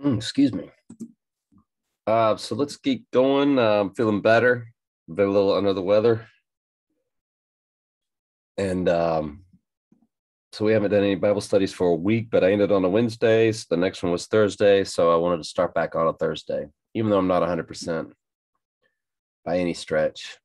Mm, excuse me. Uh, so let's keep going. I'm feeling better. Been a little under the weather, and um, so we haven't done any Bible studies for a week. But I ended on a Wednesday. So the next one was Thursday. So I wanted to start back on a Thursday, even though I'm not 100 percent by any stretch.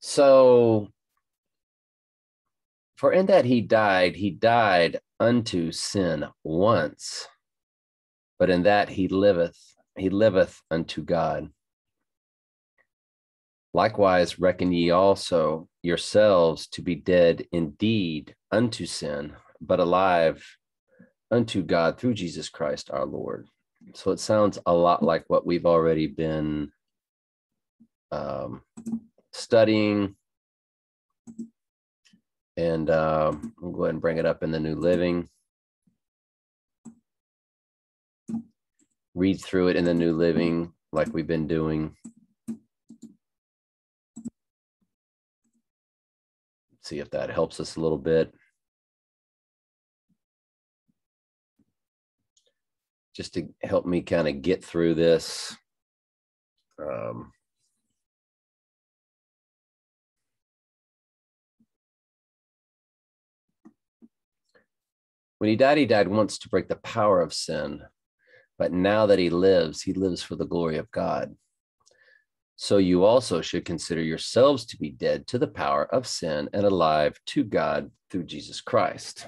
So, for in that he died, he died unto sin once, but in that he liveth, he liveth unto God. Likewise, reckon ye also yourselves to be dead indeed unto sin, but alive unto God through Jesus Christ our Lord. So it sounds a lot like what we've already been um, studying. And uh, I'll go ahead and bring it up in the New Living. Read through it in the New Living like we've been doing. See if that helps us a little bit. Just to help me kind of get through this. Um, When he died, he died once to break the power of sin. But now that he lives, he lives for the glory of God. So you also should consider yourselves to be dead to the power of sin and alive to God through Jesus Christ.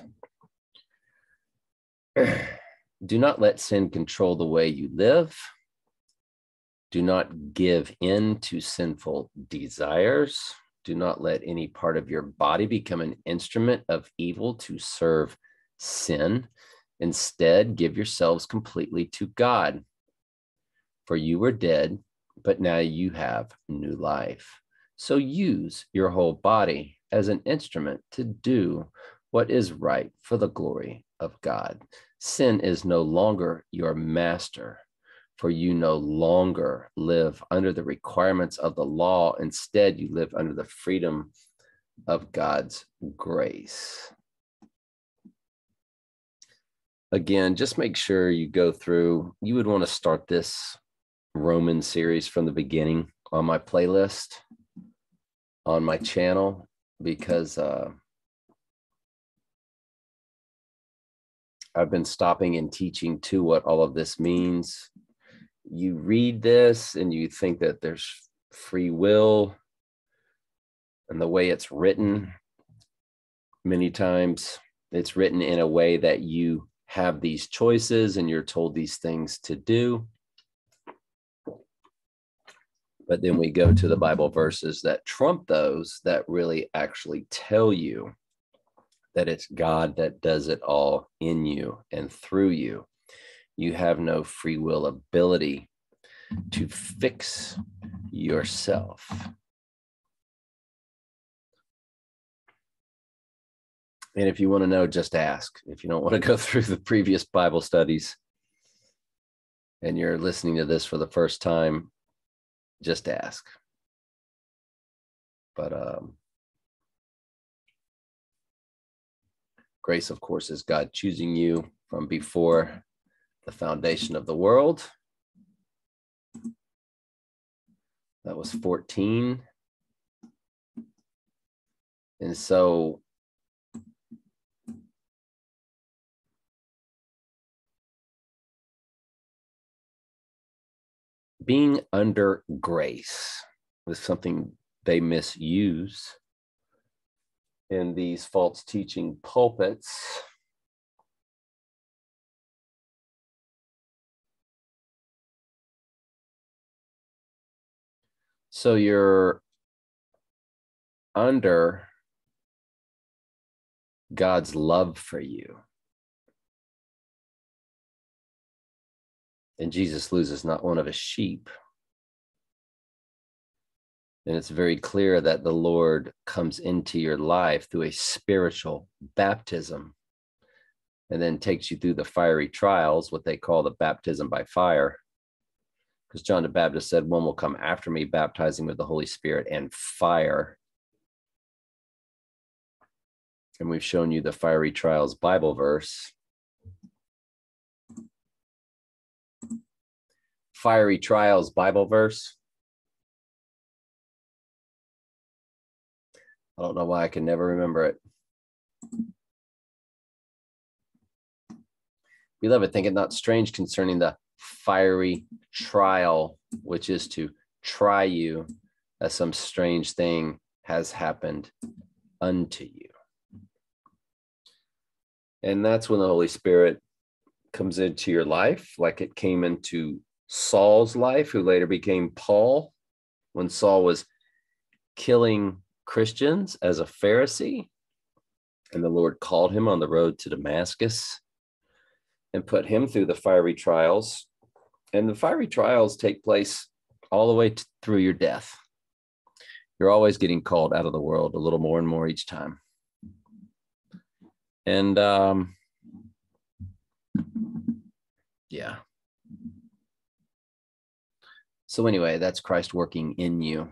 Do not let sin control the way you live. Do not give in to sinful desires. Do not let any part of your body become an instrument of evil to serve sin. Instead, give yourselves completely to God. For you were dead, but now you have new life. So use your whole body as an instrument to do what is right for the glory of God. Sin is no longer your master, for you no longer live under the requirements of the law. Instead, you live under the freedom of God's grace again, just make sure you go through. You would want to start this Roman series from the beginning on my playlist on my channel because uh, I've been stopping and teaching to what all of this means. You read this and you think that there's free will and the way it's written many times it's written in a way that you have these choices and you're told these things to do. But then we go to the Bible verses that trump those that really actually tell you that it's God that does it all in you and through you. You have no free will ability to fix yourself. And if you want to know, just ask. If you don't want to go through the previous Bible studies and you're listening to this for the first time, just ask. But um, grace, of course, is God choosing you from before the foundation of the world. That was 14. And so being under grace is something they misuse in these false teaching pulpits. So you're under God's love for you. And Jesus loses not one of his sheep. And it's very clear that the Lord comes into your life through a spiritual baptism and then takes you through the fiery trials, what they call the baptism by fire. Because John the Baptist said, One will come after me, baptizing with the Holy Spirit and fire. And we've shown you the fiery trials Bible verse fiery trials Bible verse? I don't know why I can never remember it. Beloved, think it not strange concerning the fiery trial, which is to try you as some strange thing has happened unto you. And that's when the Holy Spirit comes into your life, like it came into Saul's life, who later became Paul, when Saul was killing Christians as a Pharisee. And the Lord called him on the road to Damascus and put him through the fiery trials. And the fiery trials take place all the way through your death. You're always getting called out of the world a little more and more each time. And um, yeah. So, anyway, that's Christ working in you.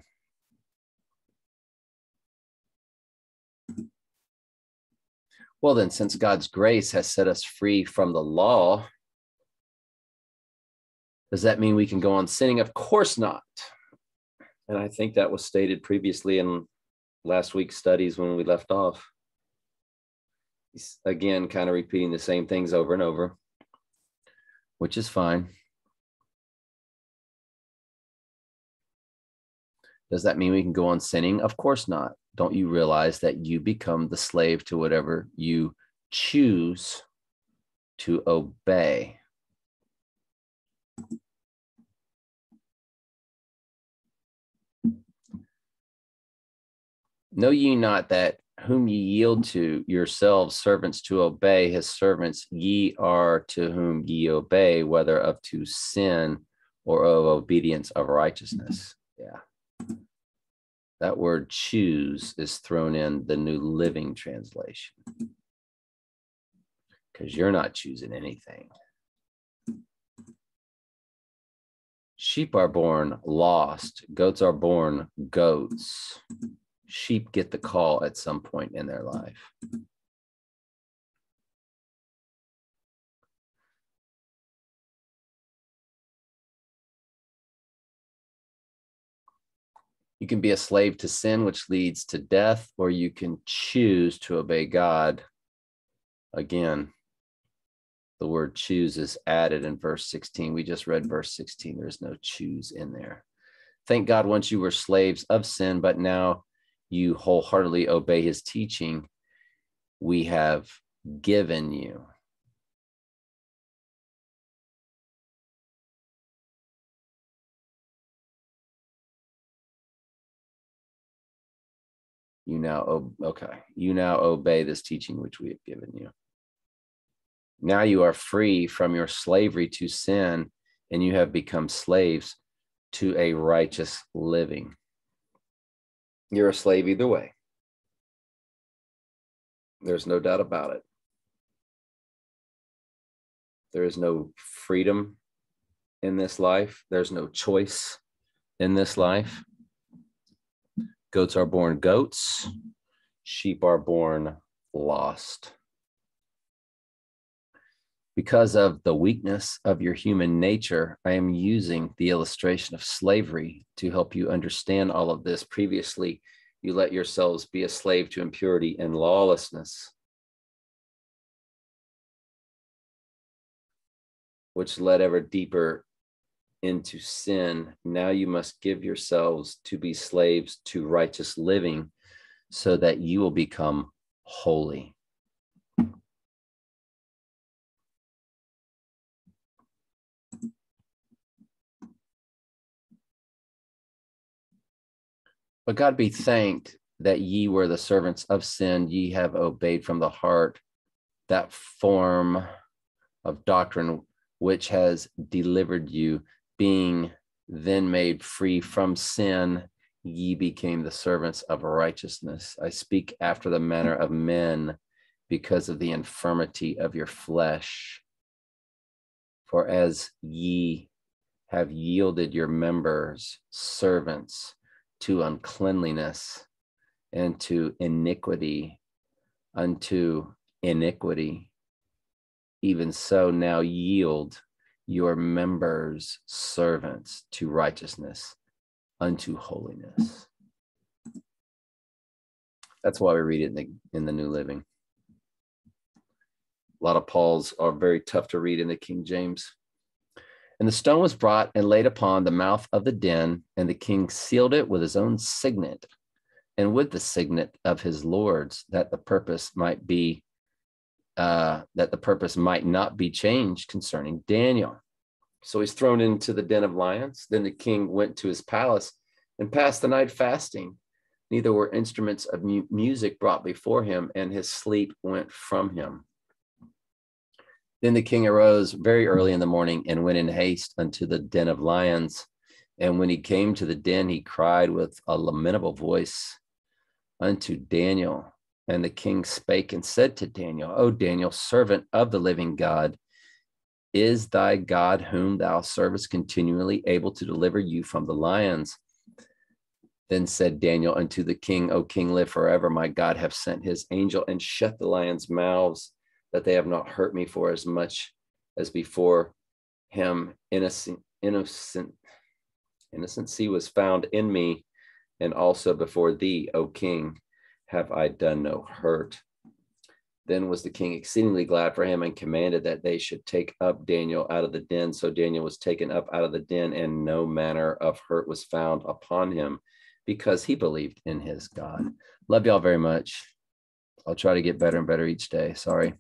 Well, then, since God's grace has set us free from the law, does that mean we can go on sinning? Of course not. And I think that was stated previously in last week's studies when we left off. Again kind of repeating the same things over and over, which is fine. Does that mean we can go on sinning? Of course not. Don't you realize that you become the slave to whatever you choose to obey? Know ye not that whom ye yield to yourselves servants to obey, his servants ye are to whom ye obey, whether of to sin or of obedience of righteousness. Yeah. That word choose is thrown in the New Living Translation because you're not choosing anything. Sheep are born lost, goats are born goats sheep get the call at some point in their life. You can be a slave to sin, which leads to death, or you can choose to obey God. Again, the word choose is added in verse 16. We just read verse 16. There's no choose in there. Thank God once you were slaves of sin, but now you wholeheartedly obey his teaching, we have given you. You now, okay, you now obey this teaching which we have given you. Now you are free from your slavery to sin and you have become slaves to a righteous living. You're a slave either way. There's no doubt about it. There is no freedom in this life, there's no choice in this life. Goats are born goats, sheep are born lost. Because of the weakness of your human nature, I am using the illustration of slavery to help you understand all of this. Previously, you let yourselves be a slave to impurity and lawlessness, which led ever deeper into sin. Now you must give yourselves to be slaves to righteous living so that you will become holy. But God be thanked that ye were the servants of sin, ye have obeyed from the heart that form of doctrine which has delivered you, being then made free from sin, ye became the servants of righteousness. I speak after the manner of men because of the infirmity of your flesh. For as ye have yielded your members servants to uncleanliness and to iniquity unto iniquity. Even so, now yield your members servants to righteousness unto holiness. That's why we read it in the, in the New Living. A lot of Paul's are very tough to read in the King James. And the stone was brought and laid upon the mouth of the den, and the king sealed it with his own signet and with the signet of his lords, that the purpose might be uh, that the purpose might not be changed concerning Daniel. So he's thrown into the den of lions. Then the king went to his palace and passed the night fasting. Neither were instruments of mu- music brought before him, and his sleep went from him. Then the king arose very early in the morning and went in haste unto the den of lions. And when he came to the den, he cried with a lamentable voice unto Daniel. And the king spake and said to Daniel, O Daniel, servant of the living God, is thy God, whom thou servest continually, able to deliver you from the lions? Then said Daniel unto the king, O king, live forever. My God hath sent his angel and shut the lions' mouths, that they have not hurt me for as much as before him. Innocent, innocent, innocency was found in me, and also before thee, O king, have I done no hurt. Then was the king exceedingly glad for him and commanded that they should take up Daniel out of the den. So Daniel was taken up out of the den, and no manner of hurt was found upon him because he believed in his God. Love y'all very much. I'll try to get better and better each day. Sorry.